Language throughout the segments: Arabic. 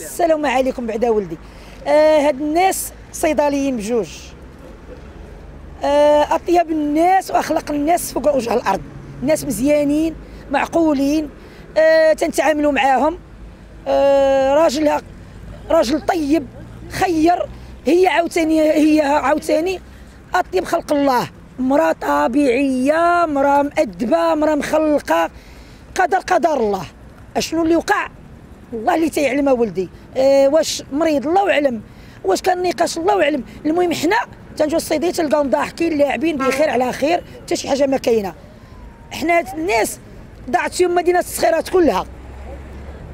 السلام عليكم بعدا ولدي. آه هاد الناس صيدليين بجوج. آه أطيب الناس واخلاق الناس فوق وجه الأرض. ناس مزيانين معقولين آه تنتعاملوا معاهم. آه راجل راجل طيب خير هي عاوتاني هي عاوتاني. أطيب خلق الله. مراه طبيعية مراه مأدبة مراه مخلقة. قدر قدر الله. أشنو اللي وقع الله اللي تيعلم ولدي. آه واش مريض؟ الله اعلم واش كان نقاش؟ الله اعلم المهم حنا تنجو الصيديه تلقاهم ضاحكين لاعبين بخير على خير حتى شي حاجة ما كاينة. حنا الناس ضاعت فيهم مدينة الصخيرات كلها.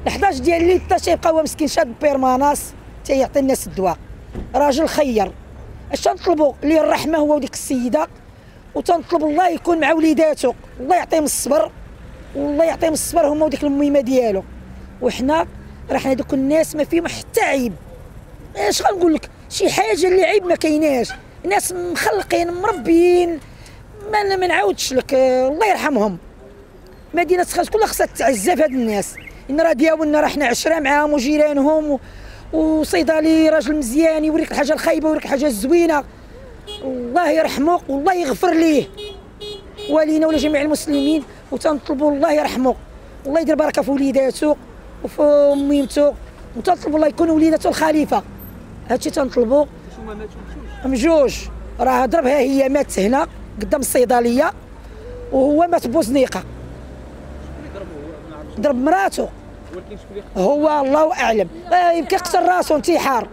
ال 11 ديال الليل حتى تيبقى هو مسكين شاد بيرماناس تيعطي الناس الدواء. راجل خير. اش تنطلبوا ليه الرحمة هو وديك السيدة وتنطلب الله يكون مع وليداته الله يعطيهم الصبر. والله يعطيهم الصبر هما وديك المهمة ديالو. وحنا راه حنا دوك الناس ما فيهم حتى عيب. اش غنقول لك؟ شي حاجة اللي عيب ما كايناش. ناس مخلقين مربيين ما ما نعاودش لك. الله يرحمهم. مدينة خاص كلها خصها تعزى في هاد الناس. إن راه دياولنا راه حنا عشرة معاهم وجيرانهم و... وصيدلي راجل مزيان يوريك الحاجة الخايبة ويوريك الحاجة الزوينة. الله يرحمه والله يغفر ليه. ولينا ولجميع المسلمين. وتنطلبوا الله يرحمه. الله يدير بركة في وليداته وفي ميمته وتنطلبوا الله يكون وليداته الخليفة. هادشي تنطلبوا. مجوج. راه ضربها هي مات هنا قدام الصيدلية. وهو مات بوزنيقة. ضرب مراته. هو الله أعلم. آه يمكن قتل راسو انتحار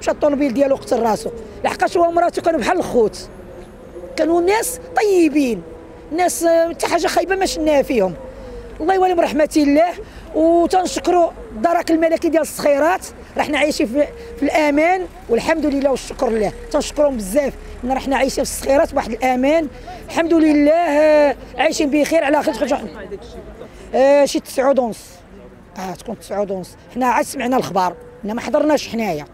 مشى الطوموبيل ديالو قتل راسو لحقاش هو ومراته كانوا بحال الخوت. كانوا ناس طيبين. ناس حتى حاجة خايبة ما شفناها فيهم. الله يوليهم رحمه الله. وتنشكروا الدرك الملكي ديال الصخيرات. راه حنا عايشين في, في الأمان. والحمد لله والشكر لله. تنشكرهم بزاف إن راه حنا عايشين في الصخيرات بواحد الأمان. الحمد لله آه، عايشين بخير. على خير آه شي تسعة ونص. آه تكون تسعة ونص. حنا عاد سمعنا الخبر. حنا ما حضرناش حنايا.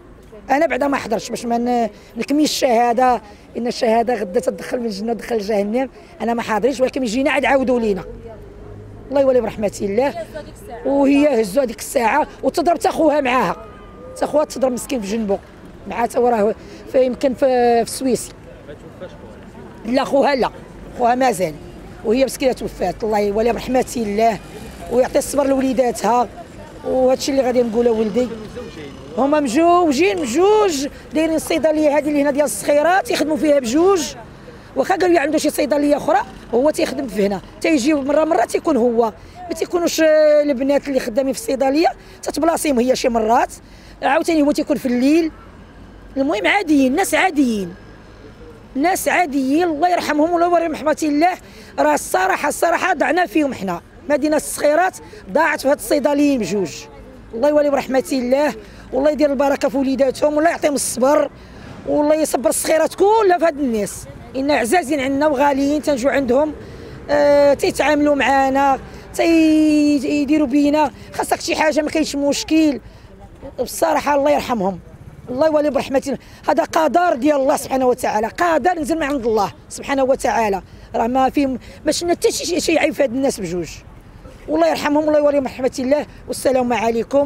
أنا بعدا ما حضرتش باش ما نكميش الشهادة. إن الشهادة غدا تدخل من الجنة تدخل جهنم. أنا ما حاضريش ولكن يجينا عاد عاودوا لينا. الله يولي برحمة الله. وهي هزوا هذيك الساعة وتضرب حتى خوها معاها. حتى خوها تضرب مسكين في جنبه مع وراه يمكن في, في السويس لا خوها لا. خوها مازال. وهي مسكينة توفات. الله يولي برحمة الله. ويعطي الصبر لوليداتها. وهذا الشيء اللي غادي نقوله ولدي. هما مجوجين مجوج دايرين الصيدلية هذه اللي هنا ديال الصخيرات يخدموا فيها بجوج. واخا قالوا عنده شي صيدلية أخرى هو تيخدم في هنا. تيجي مرة مرة تيكون هو. ما تيكونوش البنات اللي خدامين في الصيدلية تتبلاصيهم هي شي مرات. عاوتاني هو تيكون في الليل. المهم عاديين ناس عاديين. ناس عاديين الله يرحمهم ولا رحمه الله. راه الصراحة الصراحة ضعنا فيهم حنا. مدينة الصخيرات ضاعت في هاد الصيدليين بجوج. الله يولي برحمة الله. والله يدير البركة في وليداتهم والله يعطيهم الصبر والله يصبر الصخيرات كلها في هاد الناس. إن عزازين عندنا وغاليين تنجو عندهم آه تيتعاملوا معانا تيديروا بينا. خاصك شي حاجة ما كاينش مشكل. بصراحة الله يرحمهم. الله يولي برحمته. هذا قدر ديال الله سبحانه وتعالى. قدر نزل من عند الله سبحانه وتعالى. راه ما في ما شفنا حتى شي عيب في هاد الناس بجوج. والله يرحمهم والله يوليهم رحمه الله. والسلام عليكم.